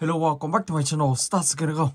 Hello, welcome back to my channel, Stars Go.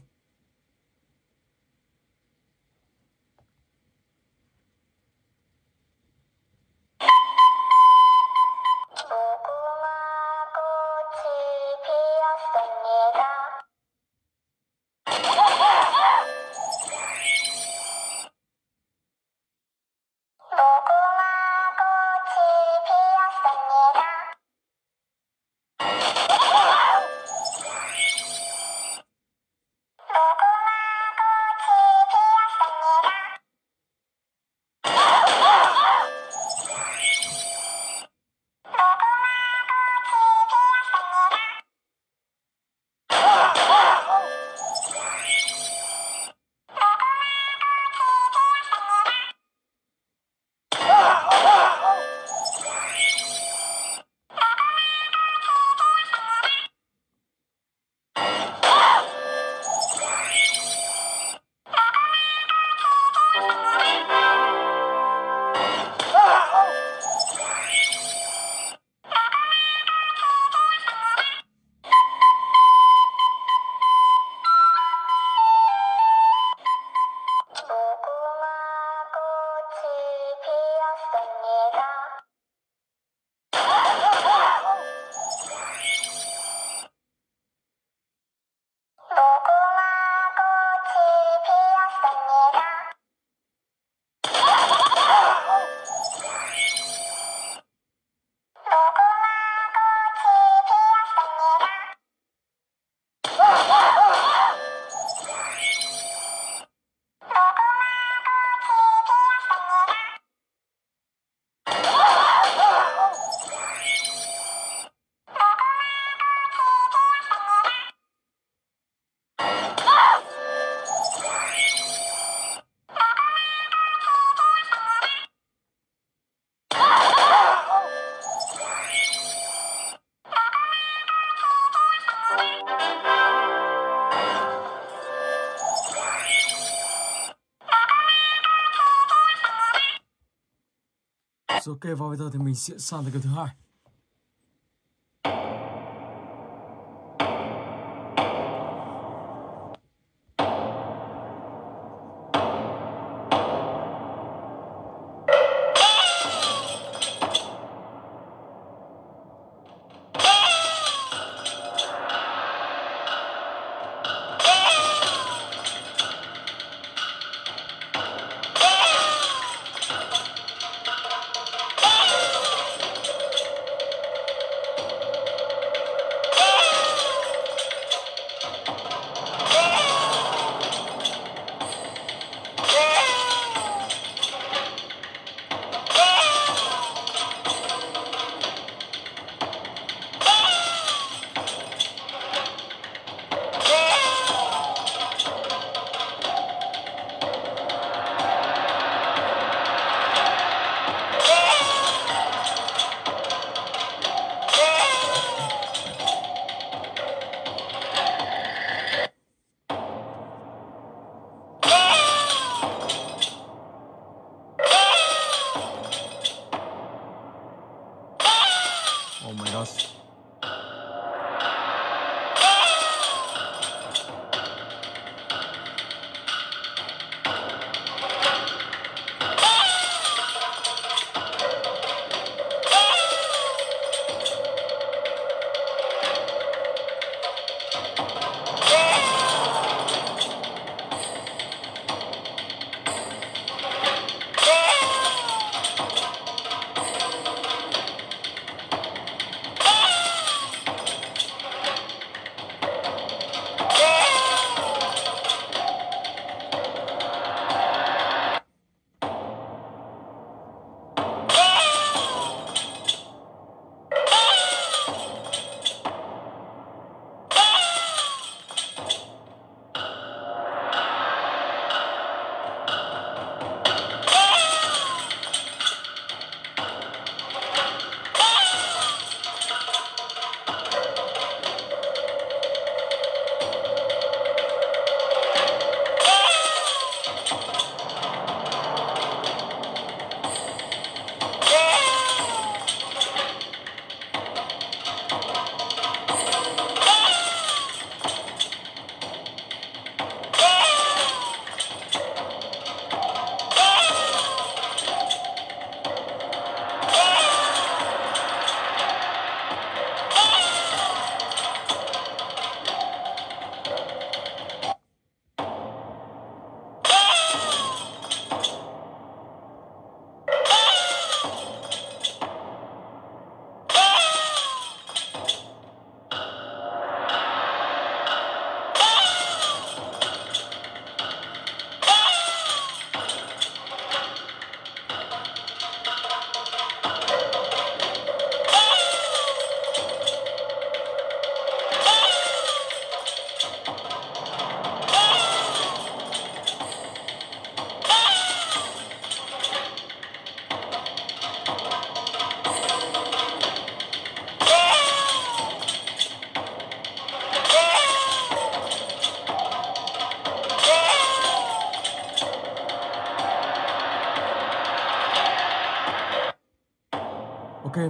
Rồi ok, và bây giờ thì mình sẽ sang tới cái thứ hai.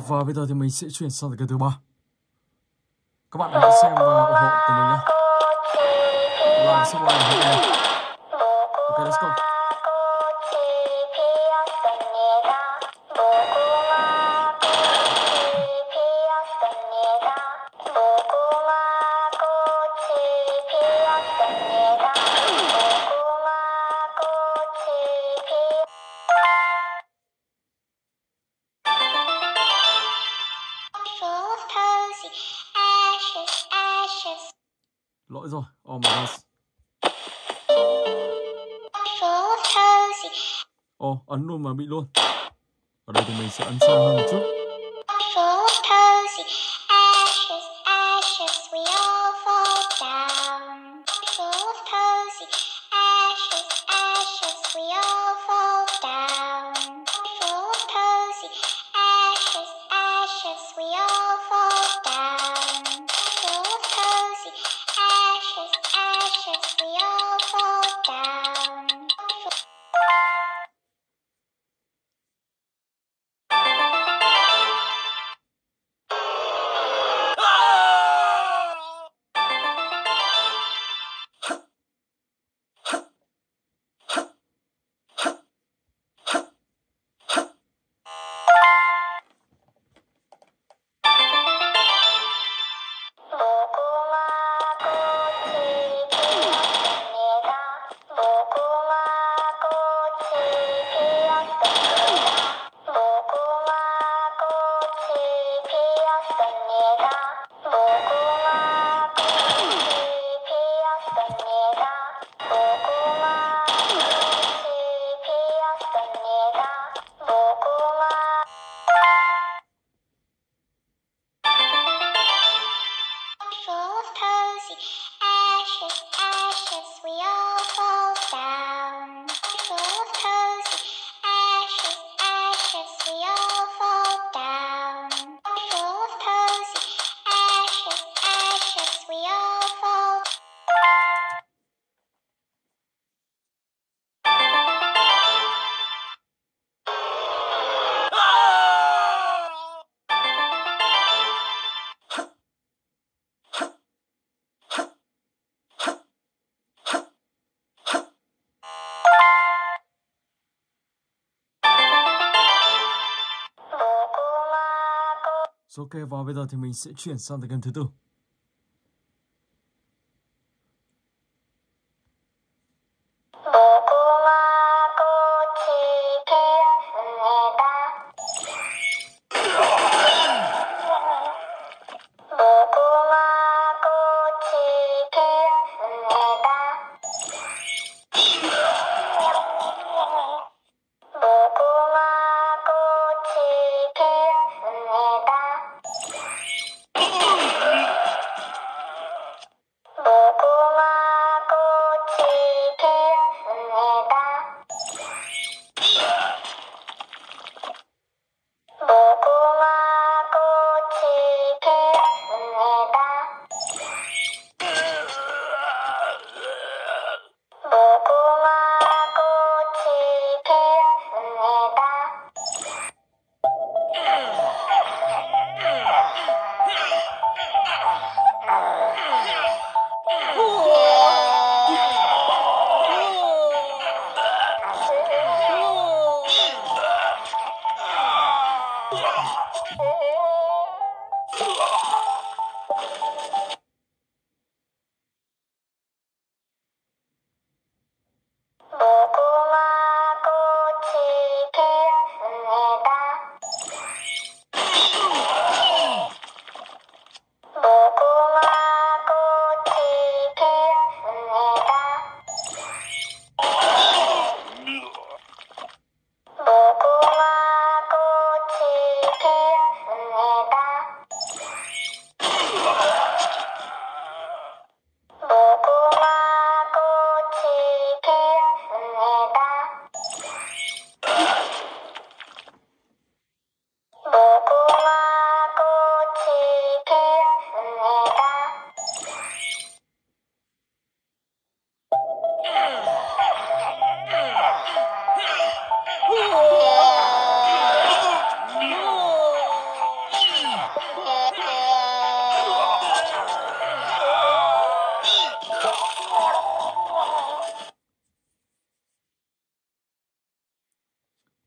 Và bây giờ thì mình sẽ chuyển sang cái thứ ba. が僕 Ok và bây giờ thì mình sẽ chuyển sang tới game thứ tư. Bye.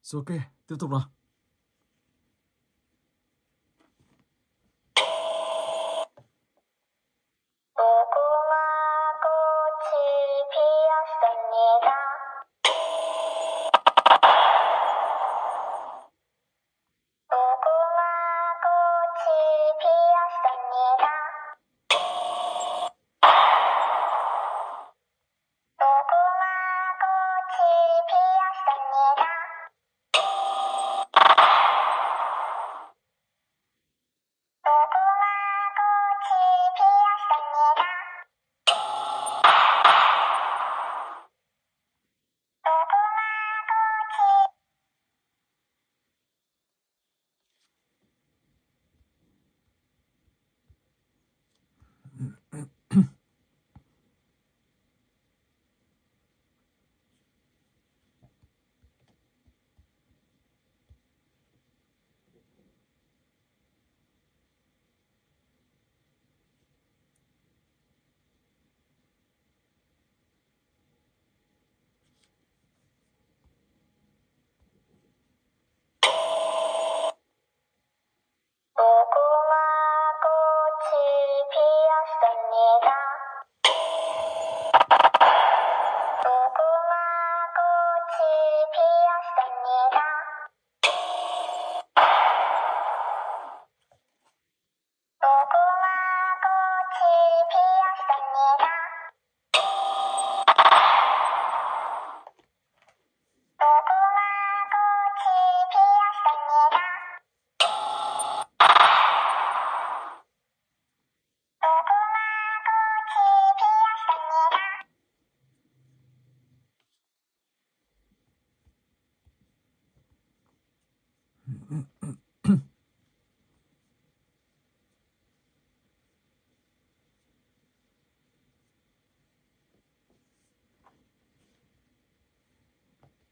It's ok, tiếp tục nào.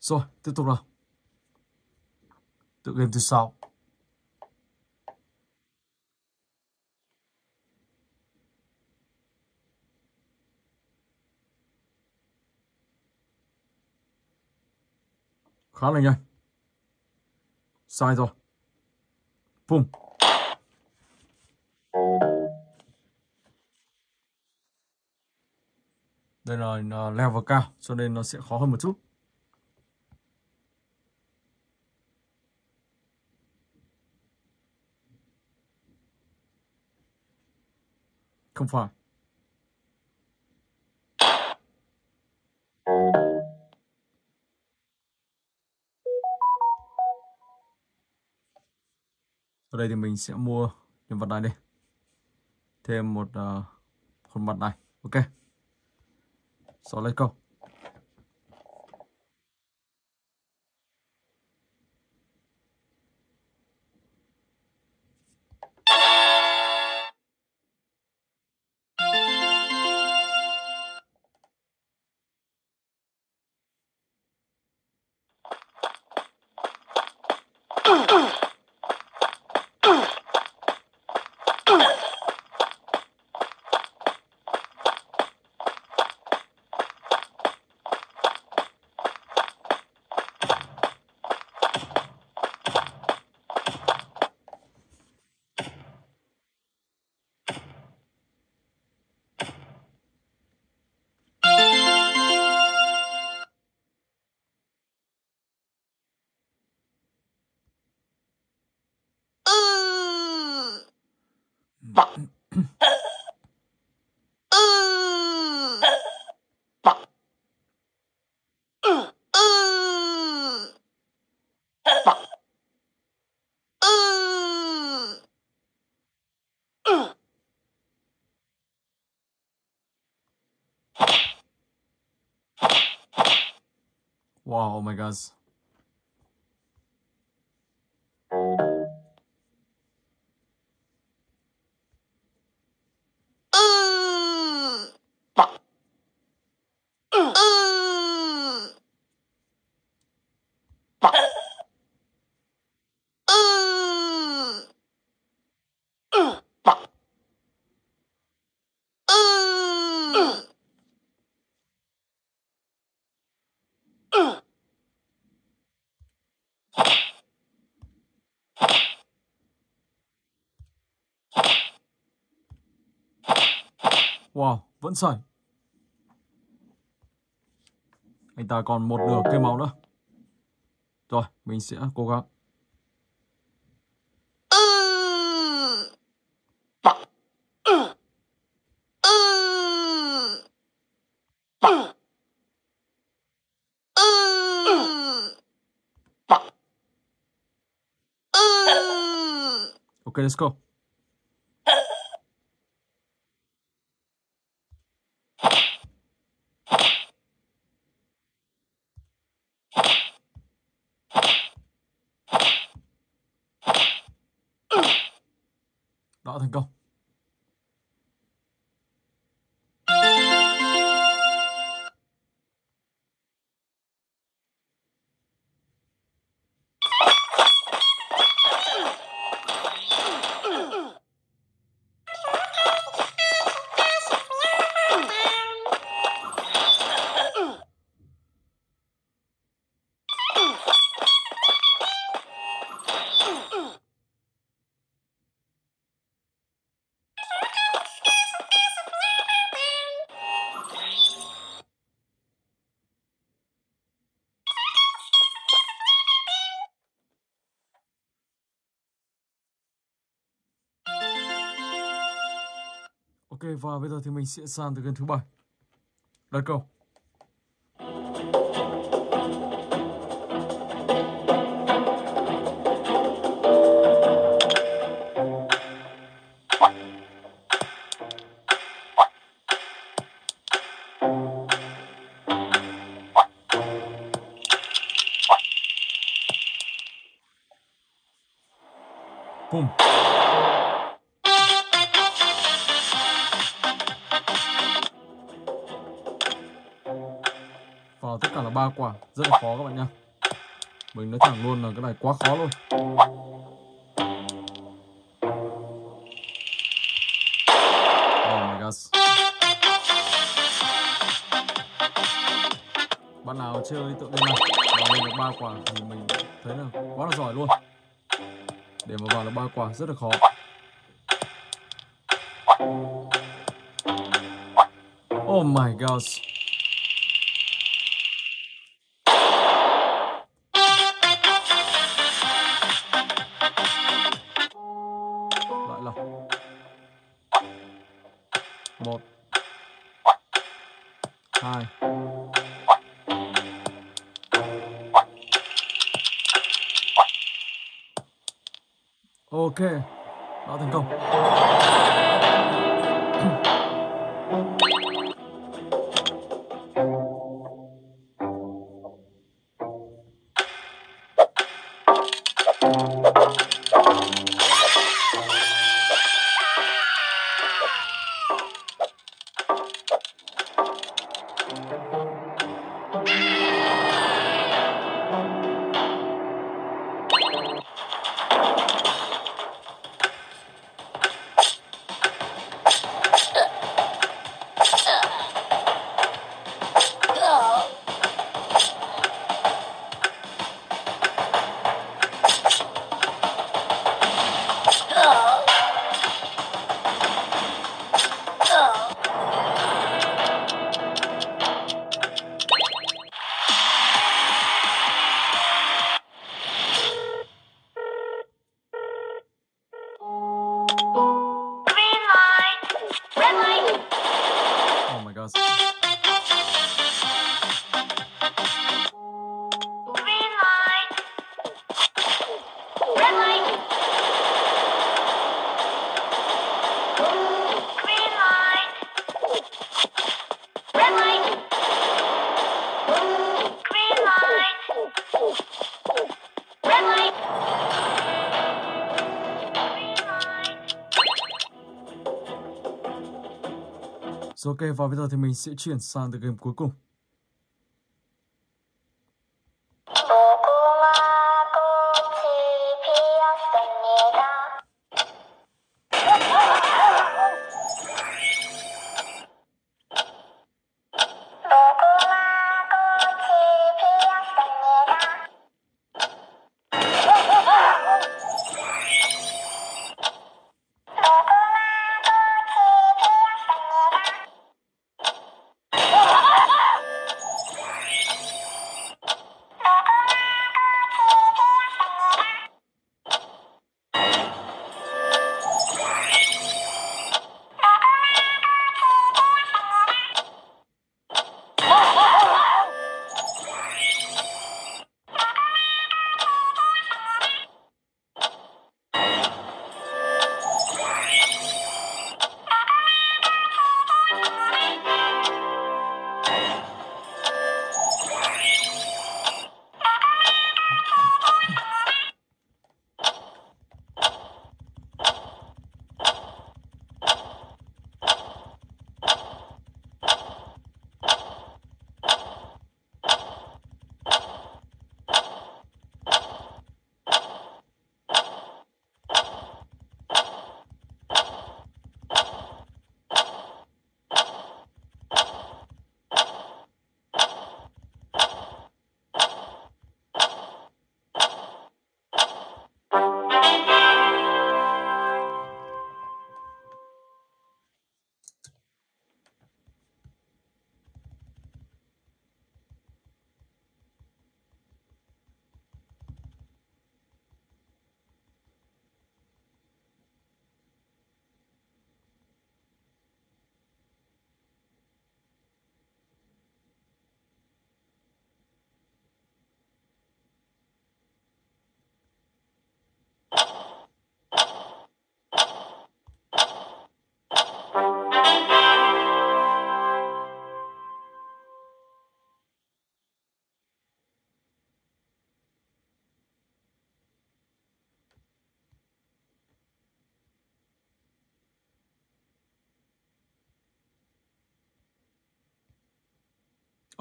Rồi, tiếp tục nào. Tự game thứ sáu. Khá là nhanh. Sai rồi. Pum. Đây là level cao cho nên nó sẽ khó hơn một chút. Không. Ở đây thì mình sẽ mua nhân vật này đi. Thêm một uh, khuôn mặt này. Ok. Sau lấy câu. Wow, Wow, vẫn sẩy. Anh ta còn một nửa cây máu nữa. Rồi, mình sẽ cố gắng. Okay, let's go. Và bây giờ thì mình sẽ sang từ game thứ bảy. đặt cầu. Boom. Ba quả. Rất là khó các bạn nha mình nói thẳng luôn là cái này quá khó luôn. Oh my god bạn nào chơi tự game này vào lên được ba quả thì mình thấy là quá là giỏi luôn. Để mà vào được ba quả rất là khó. Oh my gosh. Ok đã thành công Green Rồi ok và bây giờ thì mình sẽ chuyển sang tựa game cuối cùng.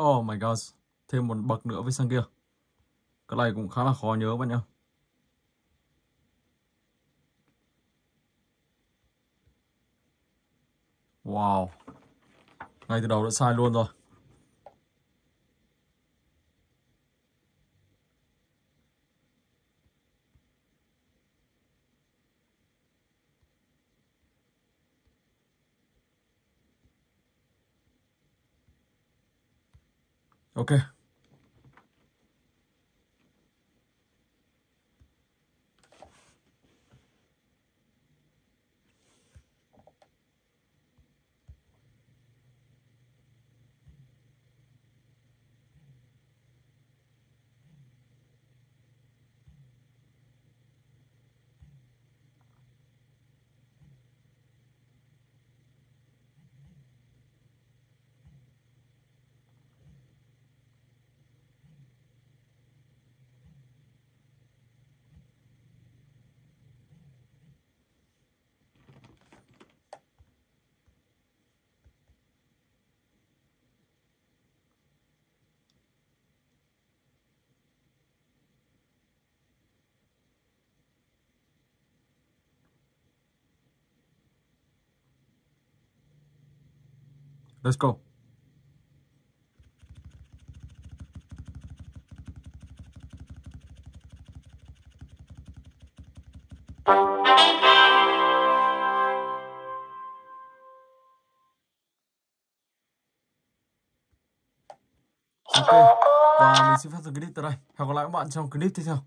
Oh my god. Thêm một bậc nữa với sang kia. Cái này cũng khá là khó nhớ bạn nhá. Wow. Ngay từ đầu đã sai luôn rồi. Ok. Let's go. Ok, và mình xin phép dừng clip tại đây. Hẹn gặp lại các bạn trong clip tiếp theo.